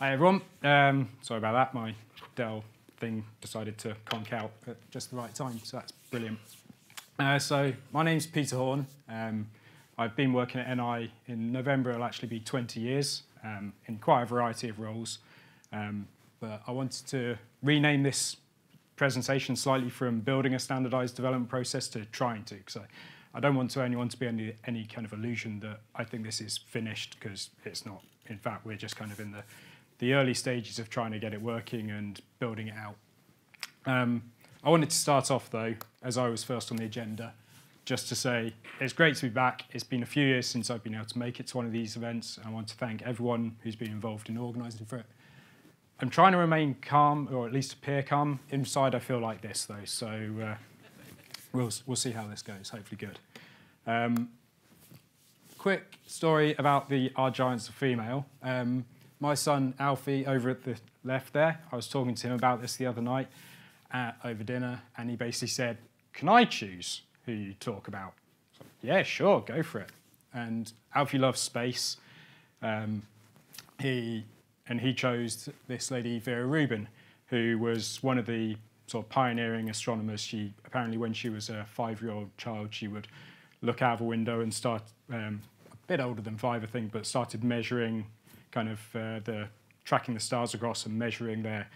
Hi everyone. Um, sorry about that. My Dell thing decided to conk out at just the right time, so that's brilliant. Uh, so my name's Peter Horn. Um, I've been working at NI in November. It'll actually be 20 years um, in quite a variety of roles. Um, but I wanted to rename this presentation slightly from building a standardized development process to trying to, because I, don't want to anyone to be any, any kind of illusion that I think this is finished, because it's not. In fact, we're just kind of in the, the early stages of trying to get it working and building it out. Um, I wanted to start off, though, as I was first on the agenda, just to say it's great to be back. It's been a few years since I've been able to make it to one of these events. I want to thank everyone who's been involved in organising for it. I'm trying to remain calm, or at least appear calm. Inside, I feel like this, though, so uh, we'll, we'll see how this goes. Hopefully good. Um, quick story about the Our Giants of Female. Um, my son, Alfie, over at the left there, I was talking to him about this the other night at, over dinner, and he basically said, can I choose who you talk about? So, yeah, sure, go for it. And Alfie loves space. Um, he and he chose this lady Vera Rubin, who was one of the sort of pioneering astronomers. She apparently, when she was a five-year-old child, she would look out of a window and start um, a bit older than five, I think, but started measuring kind of uh, the tracking the stars across and measuring their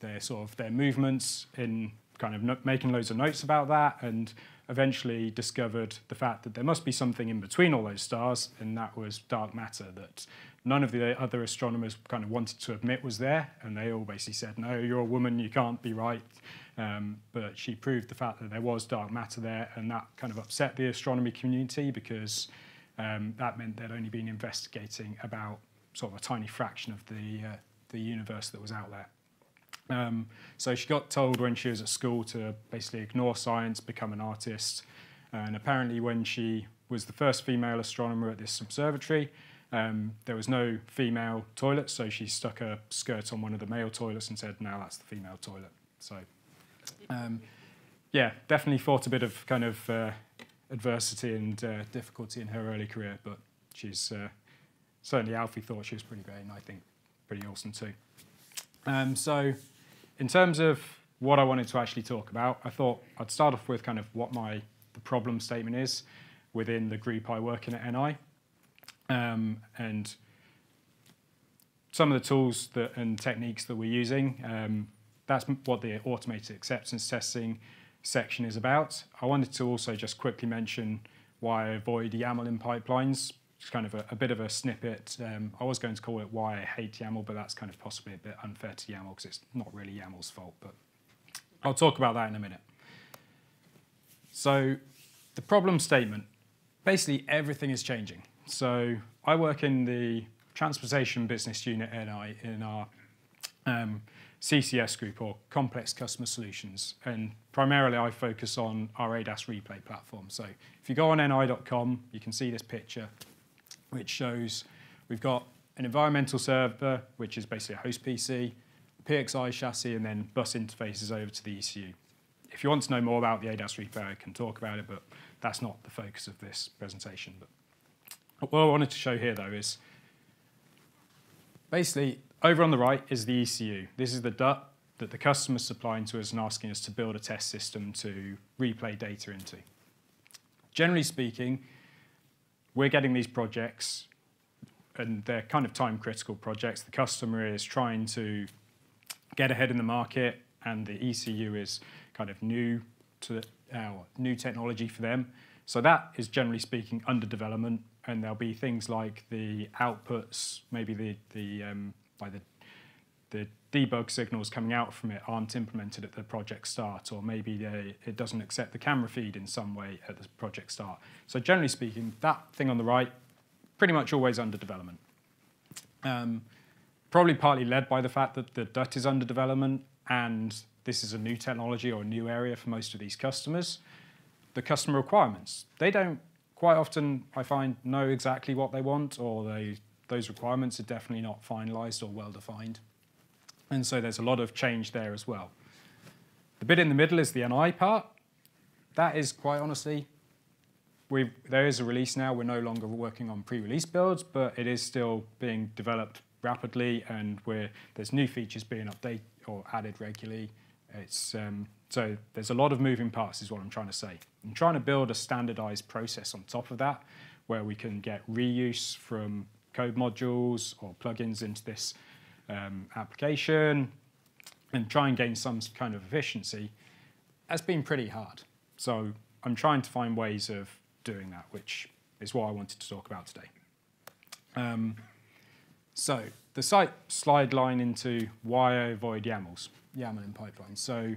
their sort of their movements in kind of making loads of notes about that and eventually discovered the fact that there must be something in between all those stars and that was dark matter that none of the other astronomers kind of wanted to admit was there, and they all basically said, no, you're a woman, you can't be right. Um, but she proved the fact that there was dark matter there, and that kind of upset the astronomy community because um, that meant they'd only been investigating about sort of a tiny fraction of the, uh, the universe that was out there. Um, so she got told when she was at school to basically ignore science, become an artist. And apparently when she was the first female astronomer at this observatory, um, there was no female toilet, so she stuck a skirt on one of the male toilets and said, now that's the female toilet. So, um, yeah, definitely fought a bit of kind of uh, adversity and uh, difficulty in her early career, but she's uh, certainly Alfie thought she was pretty great, and I think pretty awesome too. Um, so, in terms of what I wanted to actually talk about, I thought I'd start off with kind of what my the problem statement is within the group I work in at NI. Um, and some of the tools that, and techniques that we're using, um, that's what the automated acceptance testing section is about. I wanted to also just quickly mention why I avoid YAML in pipelines. Kind of a, a bit of a snippet. Um, I was going to call it why I hate YAML, but that's kind of possibly a bit unfair to YAML because it's not really YAML's fault, but I'll talk about that in a minute. So the problem statement, basically everything is changing. So I work in the transportation business unit NI in our um, CCS group or complex customer solutions. And primarily I focus on our ADAS replay platform. So if you go on ni.com, you can see this picture, which shows we've got an environmental server, which is basically a host PC, PXI chassis, and then bus interfaces over to the ECU. If you want to know more about the ADAS replay, I can talk about it, but that's not the focus of this presentation. But what I wanted to show here, though, is basically over on the right is the ECU. This is the DUT that the customer's supplying to us and asking us to build a test system to replay data into. Generally speaking, we're getting these projects and they're kind of time critical projects. The customer is trying to get ahead in the market and the ECU is kind of new to our new technology for them. So that is generally speaking under development and there'll be things like the outputs, maybe the the um, the the debug signals coming out from it aren't implemented at the project start, or maybe they, it doesn't accept the camera feed in some way at the project start. So generally speaking, that thing on the right, pretty much always under development. Um, probably partly led by the fact that the DUT is under development and this is a new technology or a new area for most of these customers. The customer requirements, they don't quite often I find know exactly what they want or they, those requirements are definitely not finalized or well defined. And so there's a lot of change there as well. The bit in the middle is the NI part. That is quite honestly, we there is a release now. We're no longer working on pre-release builds, but it is still being developed rapidly, and we're, there's new features being updated or added regularly. It's, um, so there's a lot of moving parts, is what I'm trying to say. I'm trying to build a standardized process on top of that, where we can get reuse from code modules or plugins into this um, application and try and gain some kind of efficiency. That's been pretty hard. So I'm trying to find ways of doing that, which is what I wanted to talk about today. Um, so the site slide line into why I avoid YAMLs, YAML in pipelines. So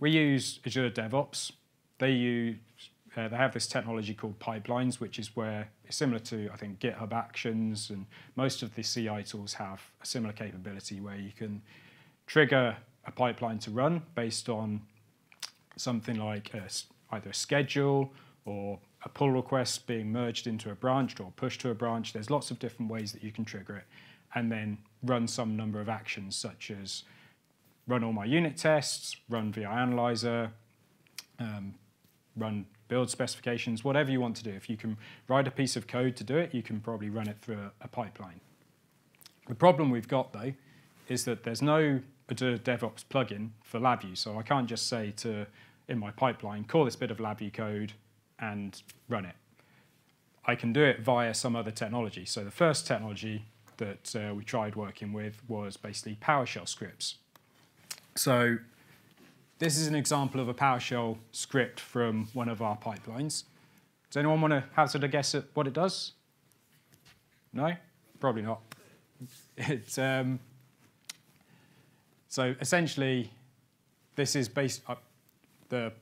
we use Azure DevOps. They use uh, they have this technology called pipelines, which is where it's similar to I think GitHub Actions and most of the CI tools have a similar capability where you can trigger a pipeline to run based on something like a, either a schedule or a pull request being merged into a branch or pushed to a branch. There's lots of different ways that you can trigger it and then run some number of actions such as run all my unit tests, run VI Analyzer, um, run build specifications, whatever you want to do. If you can write a piece of code to do it, you can probably run it through a, a pipeline. The problem we've got though is that there's no Azure DevOps plugin for LabVIEW, so I can't just say to in my pipeline, call this bit of LabVIEW code and run it. I can do it via some other technology. So the first technology that uh, we tried working with was basically PowerShell scripts. So this is an example of a PowerShell script from one of our pipelines. Does anyone want to hazard a guess at what it does? No? Probably not. It's, um, so essentially, this is based up the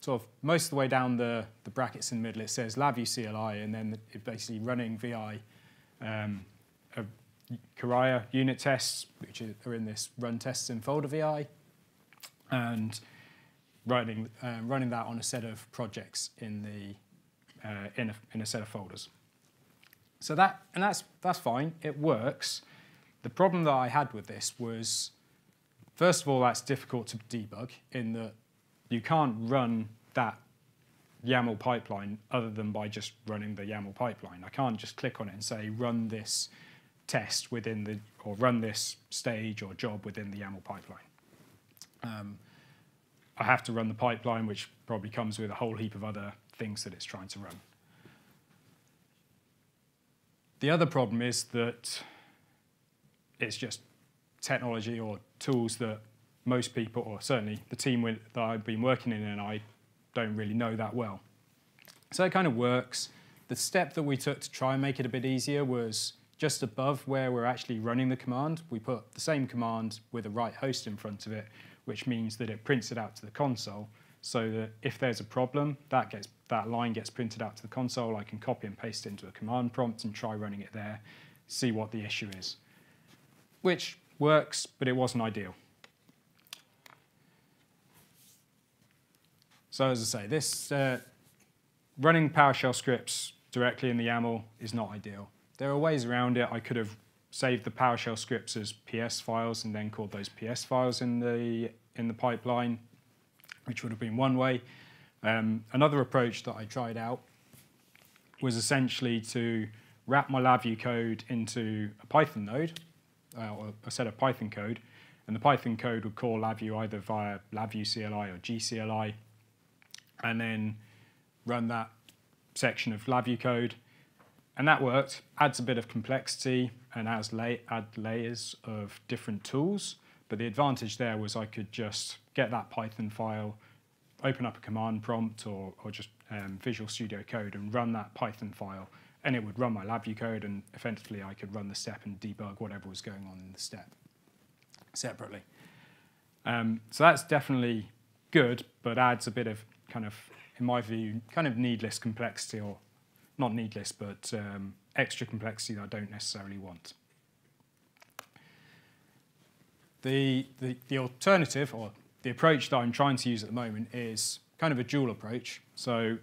sort of most of the way down the, the brackets in the middle, it says LabVIEW CLI, and then it basically running VI um, Caraya unit tests, which are in this run tests in folder VI, and running, uh, running that on a set of projects in, the, uh, in, a, in a set of folders. So that, and that's, that's fine, it works. The problem that I had with this was, first of all, that's difficult to debug in that you can't run that YAML pipeline other than by just running the YAML pipeline. I can't just click on it and say run this test within the, or run this stage or job within the YAML pipeline. Um, I have to run the pipeline, which probably comes with a whole heap of other things that it's trying to run. The other problem is that it's just technology or tools that most people, or certainly the team that I've been working in and I don't really know that well. So it kind of works. The step that we took to try and make it a bit easier was just above where we're actually running the command, we put the same command with a right host in front of it, which means that it prints it out to the console so that if there's a problem, that, gets, that line gets printed out to the console. I can copy and paste it into a command prompt and try running it there, see what the issue is. Which works, but it wasn't ideal. So as I say, this uh, running PowerShell scripts directly in the YAML is not ideal. There are ways around it. I could have saved the PowerShell scripts as PS files and then called those PS files in the, in the pipeline, which would have been one way. Um, another approach that I tried out was essentially to wrap my LabVIEW code into a Python node, uh, or a set of Python code, and the Python code would call LabVIEW either via LabVIEW CLI or gCLI, and then run that section of LabVIEW code. And that worked, adds a bit of complexity and adds add layers of different tools. But the advantage there was I could just get that Python file, open up a command prompt or, or just um, Visual Studio Code and run that Python file. And it would run my LabVIEW code and effectively I could run the step and debug whatever was going on in the step separately. Um, so that's definitely good, but adds a bit of kind of, in my view, kind of needless complexity, or not needless, but um, extra complexity that I don't necessarily want. The, the, the alternative, or the approach that I'm trying to use at the moment is kind of a dual approach. So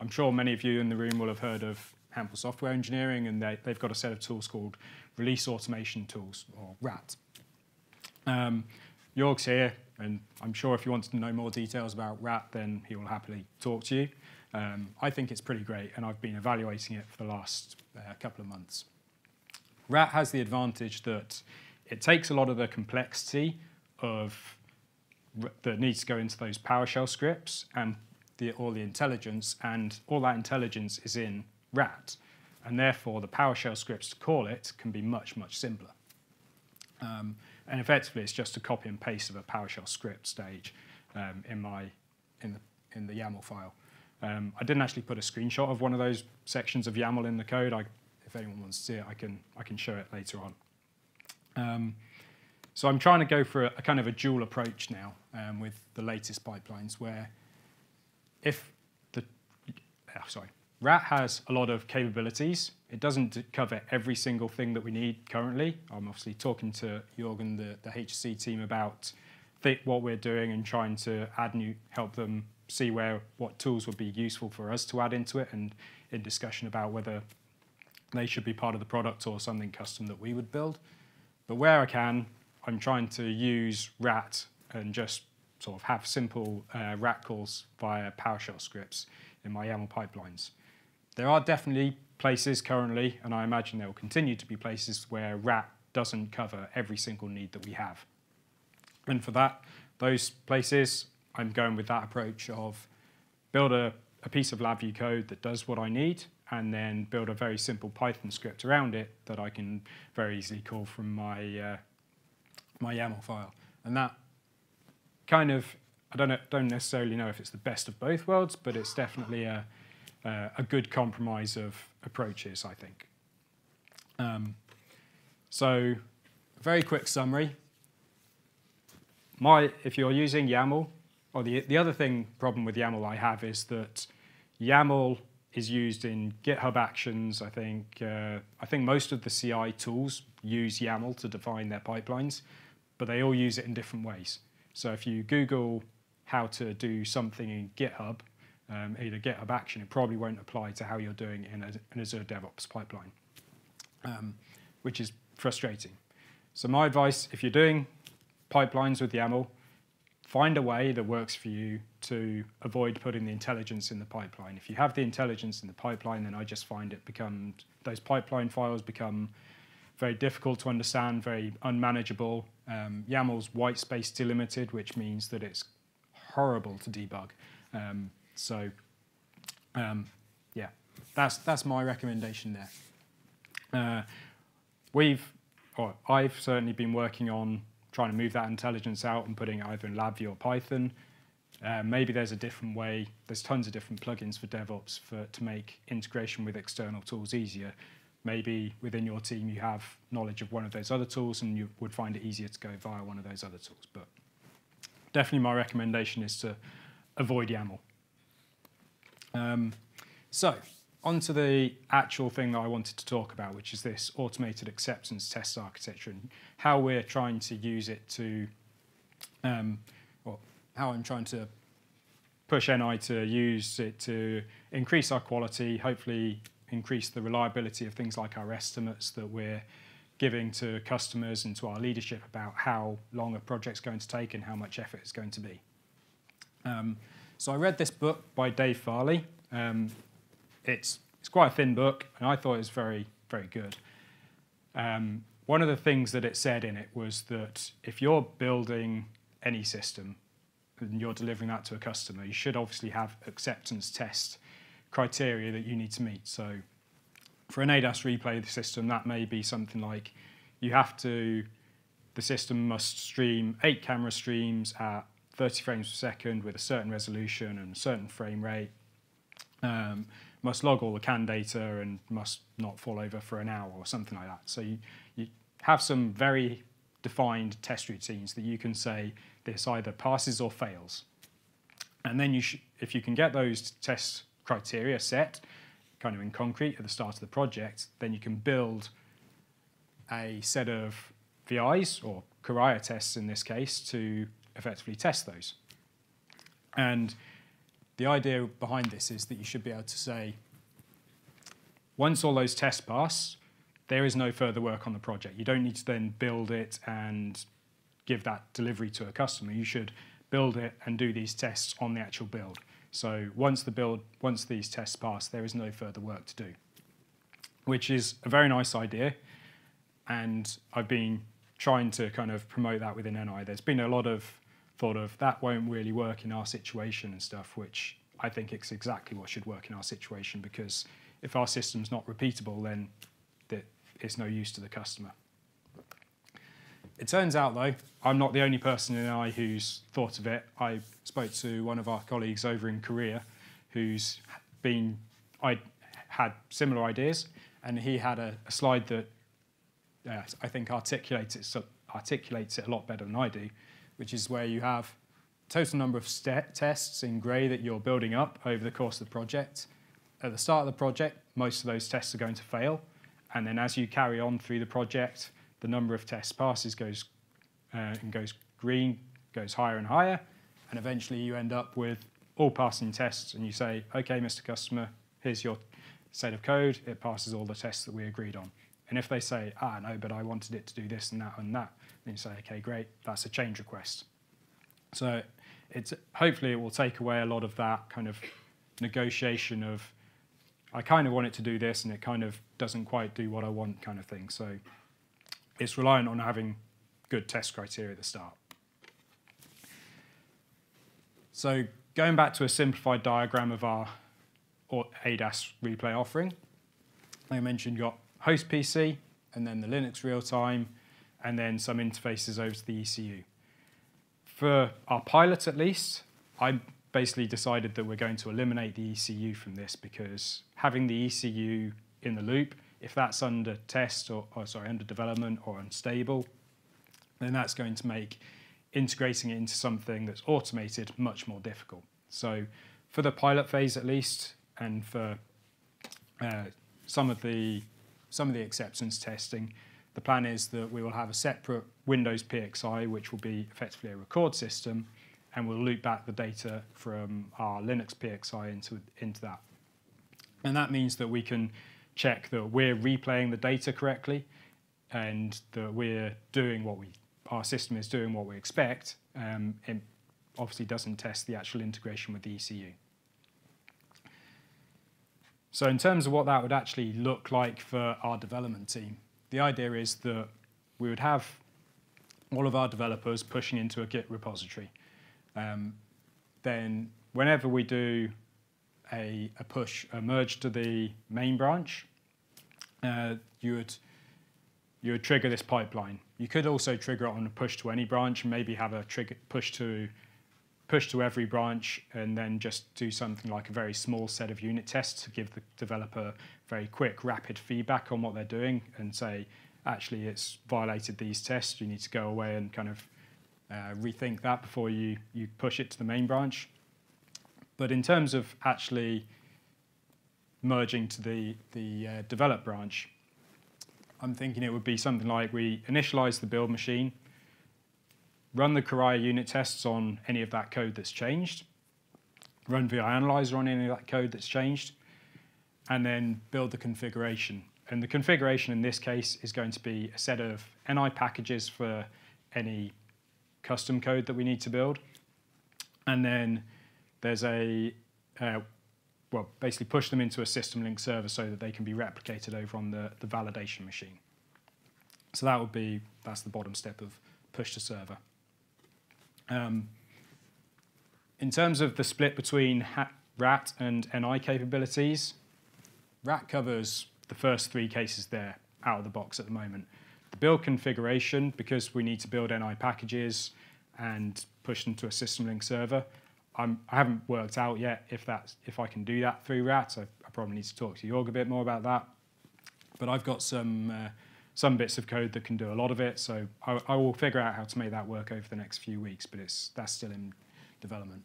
I'm sure many of you in the room will have heard of Hampel Software Engineering, and they, have got a set of tools called Release Automation Tools, or RAT. Um, Jorg's here, and I'm sure if you want to know more details about RAT, then he will happily talk to you. Um, I think it's pretty great, and I've been evaluating it for the last uh, couple of months. Rat has the advantage that it takes a lot of the complexity of that needs to go into those PowerShell scripts and the, all the intelligence, and all that intelligence is in Rat, and therefore the PowerShell scripts to call it can be much, much simpler. Um, and effectively, it's just a copy and paste of a PowerShell script stage um, in my in the in the YAML file. Um, I didn't actually put a screenshot of one of those sections of YAML in the code. I, if anyone wants to see it, I can I can show it later on. Um, so I'm trying to go for a, a kind of a dual approach now um, with the latest pipelines, where if the oh, sorry Rat has a lot of capabilities. It doesn't cover every single thing that we need currently. I'm obviously talking to Jorgen, the, the HC team, about what we're doing and trying to add new, help them see where what tools would be useful for us to add into it, and in discussion about whether they should be part of the product or something custom that we would build. But where I can, I'm trying to use Rat and just sort of have simple uh, Rat calls via PowerShell scripts in my YAML pipelines. There are definitely places currently, and I imagine there will continue to be places where Rat doesn't cover every single need that we have. And for that, those places, I'm going with that approach of build a, a piece of LabVIEW code that does what I need, and then build a very simple Python script around it that I can very easily call from my, uh, my YAML file. And that kind of, I don't, know, don't necessarily know if it's the best of both worlds, but it's definitely a, uh, a good compromise of approaches, I think. Um, so, very quick summary. My, if you're using YAML, or the, the other thing problem with YAML I have is that YAML is used in GitHub Actions. I think uh, I think most of the CI tools use YAML to define their pipelines, but they all use it in different ways. So if you Google how to do something in GitHub, um, either GitHub Action, it probably won't apply to how you're doing in an Azure DevOps pipeline, um, which is frustrating. So my advice, if you're doing pipelines with YAML, find a way that works for you to avoid putting the intelligence in the pipeline. If you have the intelligence in the pipeline, then I just find it becomes, those pipeline files become very difficult to understand, very unmanageable. Um, YAML's white space delimited, which means that it's horrible to debug. Um, so, um, yeah, that's that's my recommendation there. Uh, we've, or I've certainly been working on trying to move that intelligence out and putting it either in LabVIEW or Python. Uh, maybe there's a different way. There's tons of different plugins for DevOps for to make integration with external tools easier. Maybe within your team you have knowledge of one of those other tools and you would find it easier to go via one of those other tools. But definitely my recommendation is to avoid YAML. Um, so, on to the actual thing that I wanted to talk about, which is this automated acceptance test architecture and how we're trying to use it to, um, well, how I'm trying to push NI to use it to increase our quality, hopefully increase the reliability of things like our estimates that we're giving to customers and to our leadership about how long a project's going to take and how much effort it's going to be. Um, so I read this book by Dave Farley. Um, it's, it's quite a thin book, and I thought it was very, very good. Um, one of the things that it said in it was that if you're building any system and you're delivering that to a customer, you should obviously have acceptance test criteria that you need to meet. So for an ADAS replay system, that may be something like you have to, the system must stream eight camera streams at 30 frames per second with a certain resolution and a certain frame rate. Um, must log all the CAN data and must not fall over for an hour or something like that. So you, you have some very defined test routines that you can say this either passes or fails. And then you if you can get those test criteria set kind of in concrete at the start of the project, then you can build a set of VIs or Caraya tests in this case to effectively test those. And the idea behind this is that you should be able to say, once all those tests pass, there is no further work on the project. You don't need to then build it and give that delivery to a customer. You should build it and do these tests on the actual build. So once the build, once these tests pass, there is no further work to do, which is a very nice idea. and I've been trying to kind of promote that within NI. There's been a lot of thought of that won't really work in our situation and stuff, which I think it's exactly what should work in our situation because if our system's not repeatable, then it's no use to the customer. It turns out, though, I'm not the only person in I who's thought of it. I spoke to one of our colleagues over in Korea who's been, I had similar ideas, and he had a, a slide that uh, I think articulates it, articulates it a lot better than I do, which is where you have total number of tests in grey that you're building up over the course of the project. At the start of the project, most of those tests are going to fail, and then as you carry on through the project, the number of tests passes goes uh, and goes green, goes higher and higher, and eventually you end up with all passing tests, and you say, okay, Mr. Customer, here's your set of code, it passes all the tests that we agreed on. And if they say, ah, no, but I wanted it to do this and that and that, then you say, okay, great, that's a change request. So it's hopefully it will take away a lot of that kind of negotiation of I kind of want it to do this and it kind of doesn't quite do what I want kind of thing. So it's reliant on having good test criteria at the start. So going back to a simplified diagram of our ADAS replay offering, I mentioned got host PC and then the Linux real-time and then some interfaces over to the ECU. For our pilot at least, I basically decided that we're going to eliminate the ECU from this because having the ECU in the loop, if that's under test or, or sorry, under development or unstable, then that's going to make integrating it into something that's automated much more difficult. So for the pilot phase at least, and for uh, some of the some of the acceptance testing, the plan is that we will have a separate Windows PXI, which will be effectively a record system, and we'll loop back the data from our Linux PXI into, into that. And that means that we can check that we're replaying the data correctly and that we're doing what we, our system is doing what we expect. Um, it obviously doesn't test the actual integration with the ECU. So in terms of what that would actually look like for our development team, the idea is that we would have all of our developers pushing into a Git repository. Um, then whenever we do a, a, push, a merge to the main branch, uh, you would you would trigger this pipeline. You could also trigger it on a push to any branch, maybe have a trigger push to push to every branch and then just do something like a very small set of unit tests to give the developer very quick, rapid feedback on what they're doing and say, actually, it's violated these tests. You need to go away and kind of uh, rethink that before you, you push it to the main branch. But in terms of actually merging to the, the uh, develop branch, I'm thinking it would be something like we initialize the build machine, run the Caraya unit tests on any of that code that's changed, run VI Analyzer on any of that code that's changed, and then build the configuration. And the configuration in this case is going to be a set of NI packages for any custom code that we need to build. And then there's a, uh, well, basically push them into a system link server so that they can be replicated over on the, the validation machine. So that would be, that's the bottom step of push to server. Um, in terms of the split between RAT and NI capabilities, RAT covers the first three cases there out of the box at the moment. The build configuration, because we need to build NI packages and push them to a system link server, I'm, I have not worked out yet if that's if I can do that through RAT. I, I probably need to talk to Jorg a bit more about that. But I've got some uh, some bits of code that can do a lot of it. So I, I, will figure out how to make that work over the next few weeks, but it's that's still in development.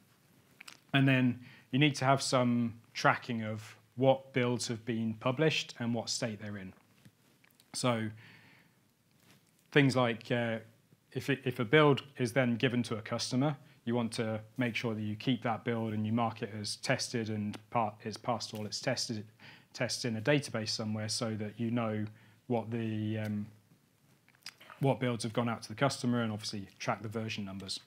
And then you need to have some tracking of what builds have been published and what state they're in. So things like uh, if, it, if a build is then given to a customer, you want to make sure that you keep that build and you mark it as tested and part, it's passed all its tested tests in a database somewhere so that you know what the um, what builds have gone out to the customer and obviously track the version numbers.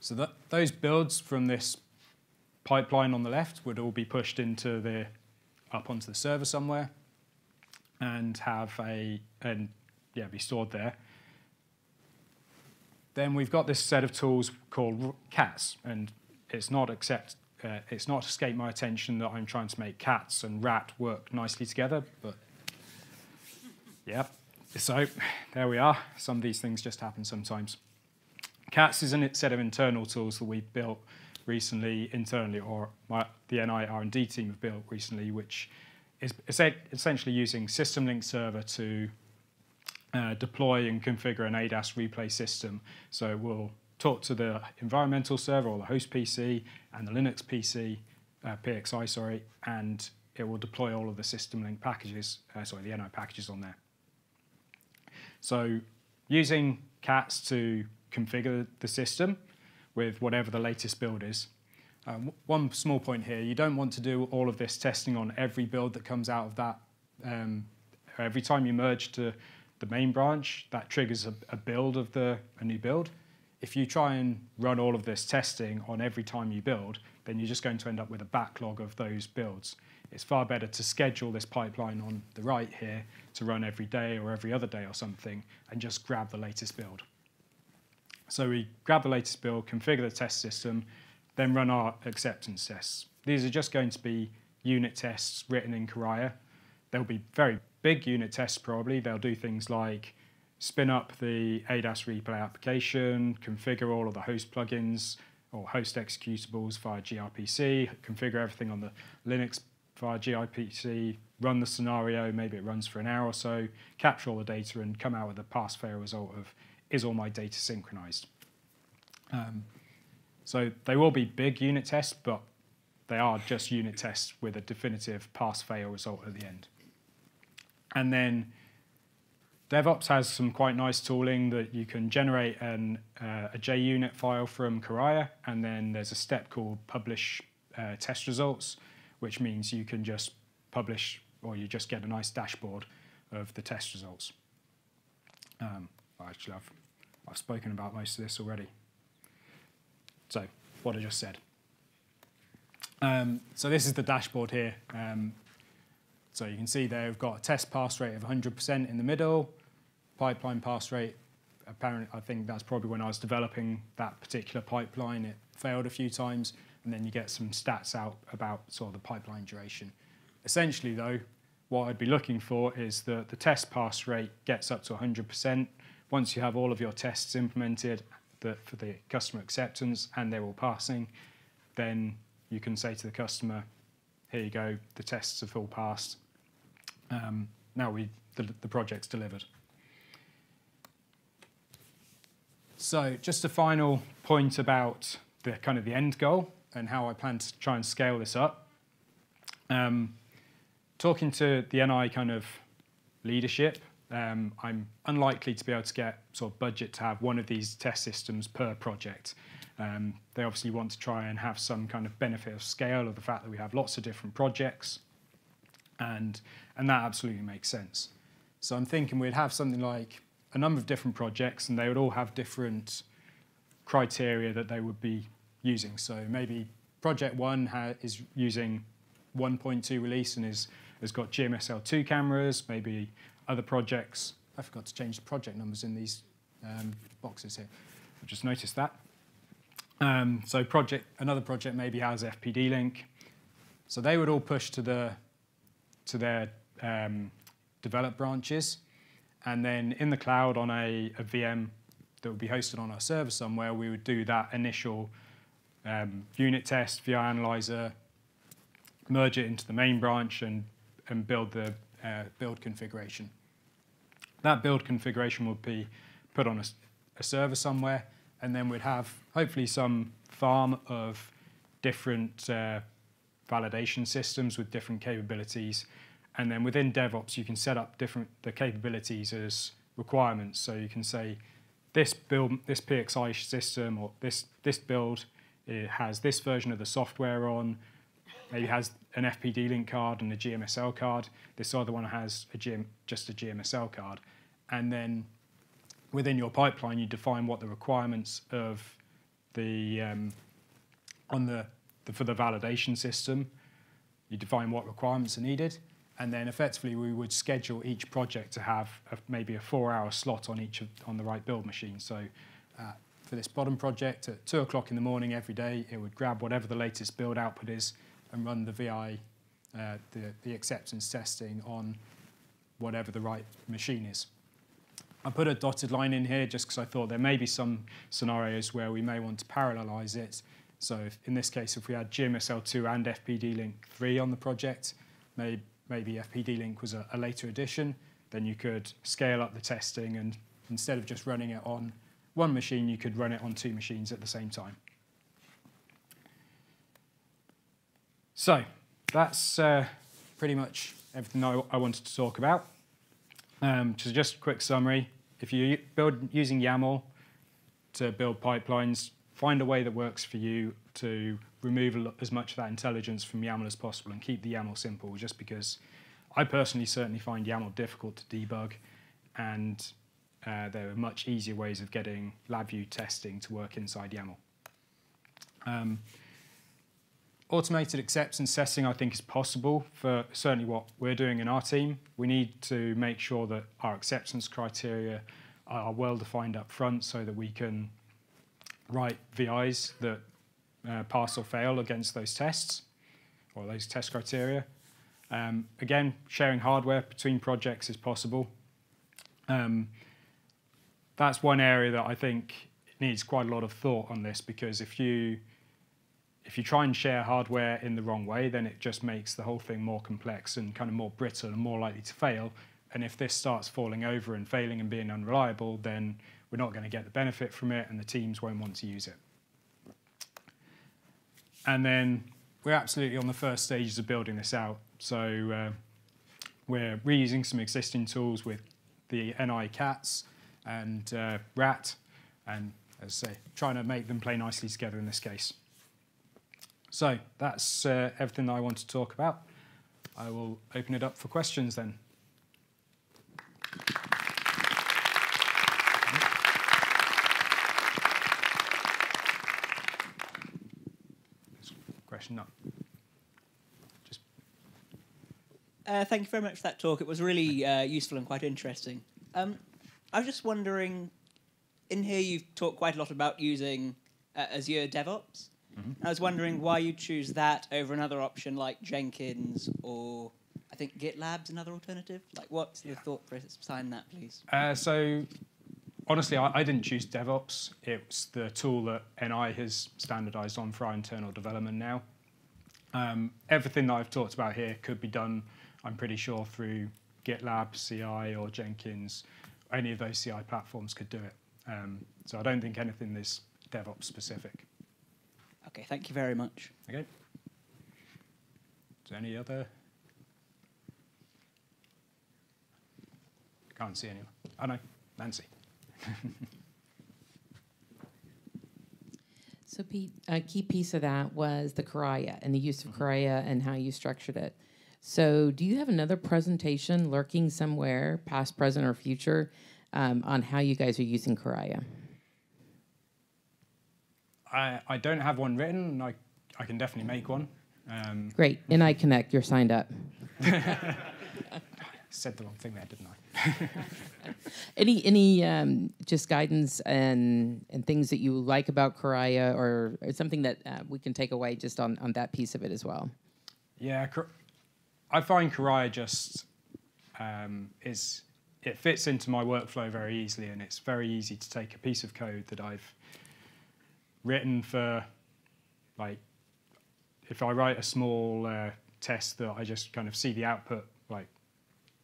So that, those builds from this pipeline on the left would all be pushed into the up onto the server somewhere. and have a and yeah be stored there. Then we've got this set of tools called cats, and it's not accept uh, it's not escaped my attention that I'm trying to make cats and rat work nicely together, but yeah. So there we are. Some of these things just happen sometimes. Cats is a set of internal tools that we've built recently internally, or my, the NI R&D team have built recently, which is essentially using System Link Server to uh, deploy and configure an ADAS replay system. So we'll talk to the environmental server or the host PC and the Linux PC, uh, PXI, sorry, and it will deploy all of the System Link packages, uh, sorry, the NI packages on there. So using cats to configure the system with whatever the latest build is. Um, one small point here, you don't want to do all of this testing on every build that comes out of that. Um, every time you merge to the main branch, that triggers a, a build of the a new build. If you try and run all of this testing on every time you build, then you're just going to end up with a backlog of those builds. It's far better to schedule this pipeline on the right here to run every day or every other day or something and just grab the latest build. So we grab the latest build, configure the test system, then run our acceptance tests. These are just going to be unit tests written in Caraya. They'll be very big unit tests probably. They'll do things like spin up the ADAS replay application, configure all of the host plugins or host executables via gRPC, configure everything on the Linux via gRPC, run the scenario, maybe it runs for an hour or so, capture all the data and come out with a pass-fail result of is all my data synchronized. Um, so they will be big unit tests, but they are just unit tests with a definitive pass-fail result at the end. And then DevOps has some quite nice tooling that you can generate an, uh, a JUnit file from Caraya, and then there's a step called publish uh, test results, which means you can just publish or you just get a nice dashboard of the test results. Um, actually, I've, I've spoken about most of this already. So, what I just said. Um, so this is the dashboard here. Um, so you can see there we've got a test pass rate of 100% in the middle, pipeline pass rate. Apparently, I think that's probably when I was developing that particular pipeline, it failed a few times and then you get some stats out about sort of the pipeline duration. Essentially, though, what I'd be looking for is that the test pass rate gets up to 100%. Once you have all of your tests implemented for the customer acceptance and they're all passing, then you can say to the customer, here you go, the tests have all passed. Um, now we, the, the project's delivered. So just a final point about the kind of the end goal and how I plan to try and scale this up. Um, talking to the NI kind of leadership, um, I'm unlikely to be able to get sort of budget to have one of these test systems per project. Um, they obviously want to try and have some kind of benefit of scale of the fact that we have lots of different projects, and and that absolutely makes sense. So I'm thinking we'd have something like a number of different projects, and they would all have different criteria that they would be using. So maybe project one is using 1.2 release and is, has got GMSL2 cameras, maybe other projects. I forgot to change the project numbers in these um, boxes here. I just noticed that. Um, so project, another project maybe has FPD link. So they would all push to the to their um, develop branches, and then in the cloud on a, a VM that would be hosted on our server somewhere, we would do that initial um, unit test, VI analyzer, merge it into the main branch and, and build the uh, build configuration. That build configuration would be put on a, a server somewhere, and then we'd have hopefully some farm of different uh, validation systems with different capabilities. And then within DevOps, you can set up different the capabilities as requirements. So you can say this build, this PXI system, or this this build it has this version of the software on, maybe has an FPD link card and a GMSL card. This other one has a GM, just a GMSL card. And then within your pipeline, you define what the requirements of the, um, on the, the, for the validation system, you define what requirements are needed. and then effectively we would schedule each project to have a, maybe a four-hour slot on each of, on the right build machine. So uh, for this bottom project, at two o'clock in the morning every day, it would grab whatever the latest build output is and run the VI, uh, the, the acceptance testing on whatever the right machine is. I put a dotted line in here just because I thought there may be some scenarios where we may want to parallelize it. So if, in this case, if we had GMSL2 and FPD Link 3 on the project, may, maybe FPD Link was a, a later addition, then you could scale up the testing and instead of just running it on one machine, you could run it on two machines at the same time. So that's uh, pretty much everything I, I, wanted to talk about. Um, so just a quick summary. If you're build, using YAML to build pipelines, find a way that works for you to remove as much of that intelligence from YAML as possible and keep the YAML simple, just because I personally certainly find YAML difficult to debug and uh, there are much easier ways of getting LabVIEW testing to work inside YAML. Um, automated acceptance testing, I think, is possible for certainly what we're doing in our team. We need to make sure that our acceptance criteria are well defined up front so that we can write VIs that uh, pass or fail against those tests or those test criteria. Um, again, sharing hardware between projects is possible. Um, that's one area that I think needs quite a lot of thought on this because if you if you try and share hardware in the wrong way, then it just makes the whole thing more complex and kind of more brittle and more likely to fail. And if this starts falling over and failing and being unreliable, then we're not going to get the benefit from it and the teams won't want to use it. And then we're absolutely on the first stages of building this out. So uh, we're reusing some existing tools with the NI cats and uh, rat, and as I say, trying to make them play nicely together in this case. So that's uh, everything that I want to talk about. I will open it up for questions then. Question up. Just. Uh, thank you very much for that talk. It was really uh, useful and quite interesting. Um, I was just wondering, in here you've talked quite a lot about using uh, Azure DevOps. Mm-hmm. I was wondering why you choose that over another option like Jenkins or I think GitLab's another alternative. Like, what's the thought process behind that, please? Uh, so, honestly, I, I, didn't choose DevOps. It's the tool that NI has standardized on for our internal development now. Um, everything that I've talked about here could be done, I'm pretty sure, through GitLab, CI, or Jenkins any of those CI platforms could do it. Um, so I don't think anything is DevOps specific. Okay, thank you very much. Okay. Is there any other? Can't see anyone. Oh no, Nancy. so Pete, a key piece of that was the Caraya and the use of mm-hmm. Caraya and how you structured it. So, do you have another presentation lurking somewhere, past, present, or future, um, on how you guys are using Caraya? I, I don't have one written. I, I can definitely make one. Um, Great. NI Connect, you're signed up. said the wrong thing there, didn't I? any any um, just guidance and and things that you like about Caraya, or, or something that uh, we can take away just on on that piece of it as well? Yeah, I find Caraya just um, is it fits into my workflow very easily, and it's very easy to take a piece of code that I've written for, like, if I write a small uh, test that I just kind of see the output, like,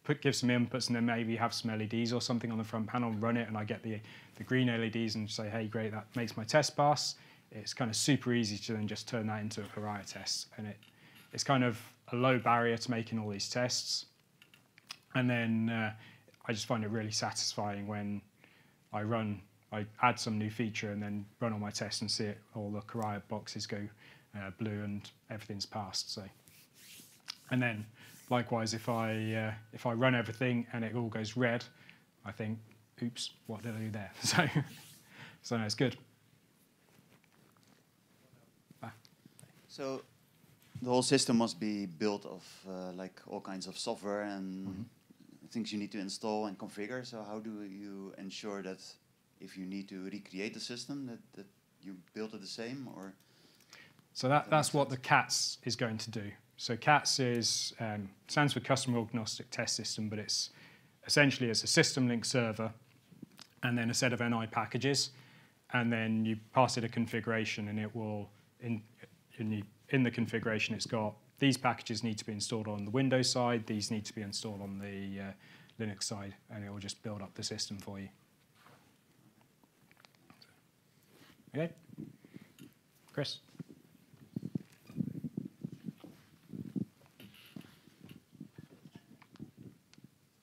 put give some inputs, and then maybe have some LEDs or something on the front panel, run it, and I get the the green LEDs, and say, hey, great, that makes my test pass. It's kind of super easy to then just turn that into a Caraya test, and it it's kind of a low barrier to making all these tests. And then uh, I just find it really satisfying when I run, I add some new feature and then run all my tests and see it, all the Caraya boxes go uh, blue and everything's passed. So, and then likewise, if I uh, if I run everything and it all goes red, I think, oops, what did I do there? So, so no, it's good. So the whole system must be built of uh, like all kinds of software and Mhm. things you need to install and configure. So how do you ensure that if you need to recreate the system that, that you build it the same or So that, That that's what the CATS is going to do. So CATS is um, stands for Customer Agnostic Test System, but it's essentially it's a system link server, and then a set of NI packages, and then you pass it a configuration, and it will in in the, in the configuration it's got these packages need to be installed on the Windows side, these need to be installed on the uh, Linux side, and it will just build up the system for you. Okay, Chris.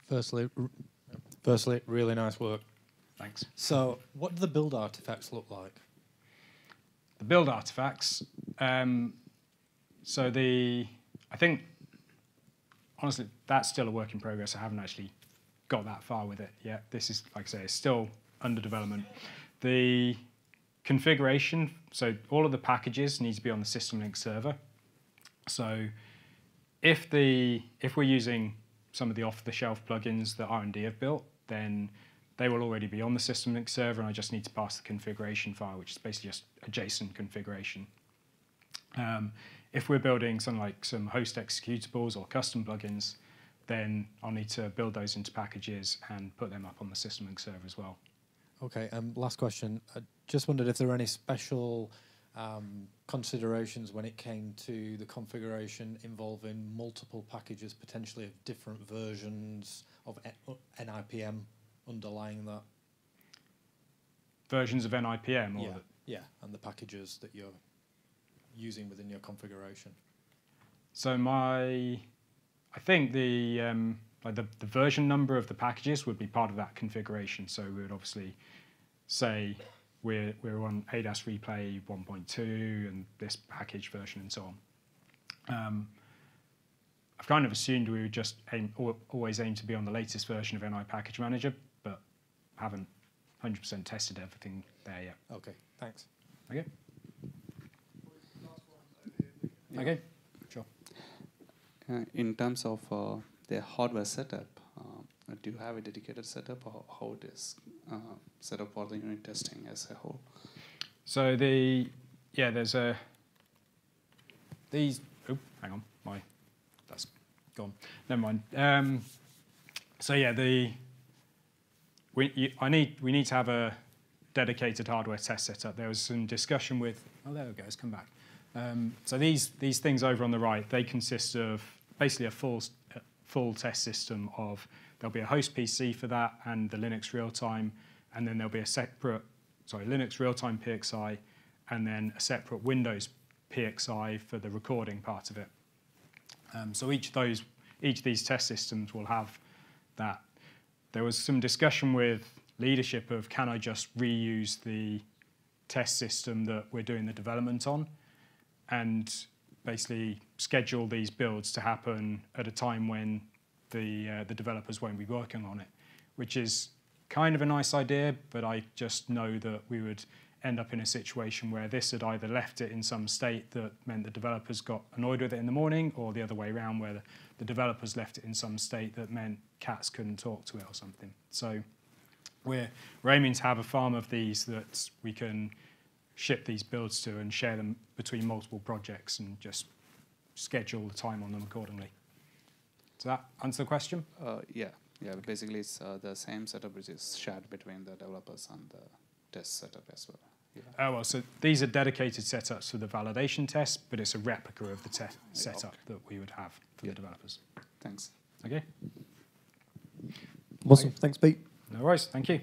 Firstly, firstly, really nice work. Thanks. So, what do the build artifacts look like? the build artifacts. Um, so the, I think, honestly, that's still a work in progress. I haven't actually got that far with it yet. This is, like I say, still under development. The configuration, so all of the packages need to be on the SystemLink server. So if the if we're using some of the off-the-shelf plugins that R&D have built, then they will already be on the SystemLink server, and I just need to pass the configuration file, which is basically just a JSON configuration. Um, if we're building something like some host executables or custom plugins, then I'll need to build those into packages and put them up on the SystemLink server as well. Okay, um, last question. I just wondered if there were any special um, considerations when it came to the configuration involving multiple packages, potentially of different versions of NIPM underlying that. Versions of NIPM or yeah, yeah, and the packages that you're using within your configuration. So my, I think the um, like the, the version number of the packages would be part of that configuration. So we would obviously say we're we're on ADAS Replay 1.2 and this package version and so on. Um, I've kind of assumed we would just aim, always aim to be on the latest version of NI Package Manager, but haven't 100% tested everything there yet. Okay, thanks. Okay. Okay. Sure. Uh, in terms of uh, the hardware setup, uh, do you have a dedicated setup or how it is uh, set up for the unit testing as a whole? So the yeah, there's a these. Oh, hang on, my that's gone. Never mind. Um, so yeah, the we you, I need we need to have a dedicated hardware test setup. There was some discussion with. Oh, there we go. It's come back. Um, so these these things over on the right, they consist of basically a full full test system of there'll be a host PC for that and the Linux real time, and then there'll be a separate sorry Linux real time PXI, and then a separate Windows PXI for the recording part of it. Um, so each of those each of these test systems will have that. There was some discussion with leadership of can I just reuse the test system that we're doing the development on and basically schedule these builds to happen at a time when the uh, the developers won't be working on it, which is kind of a nice idea, but I just know that we would end up in a situation where this had either left it in some state that meant the developers got annoyed with it in the morning, or the other way around where the, the developers left it in some state that meant cats couldn't talk to it or something. So we're, we're aiming to have a farm of these that we can ship these builds to and share them between multiple projects and just schedule the time on them accordingly. Does that answer the question? Uh, yeah, yeah. Basically, it's uh, the same setup which is shared between the developers and the test setup as well. Yeah. Oh, well, so these are dedicated setups for the validation test, but it's a replica of the test setup that we would have for Yeah. the developers. Thanks. Okay? Awesome. Thanks, Pete. No worries. Thank you.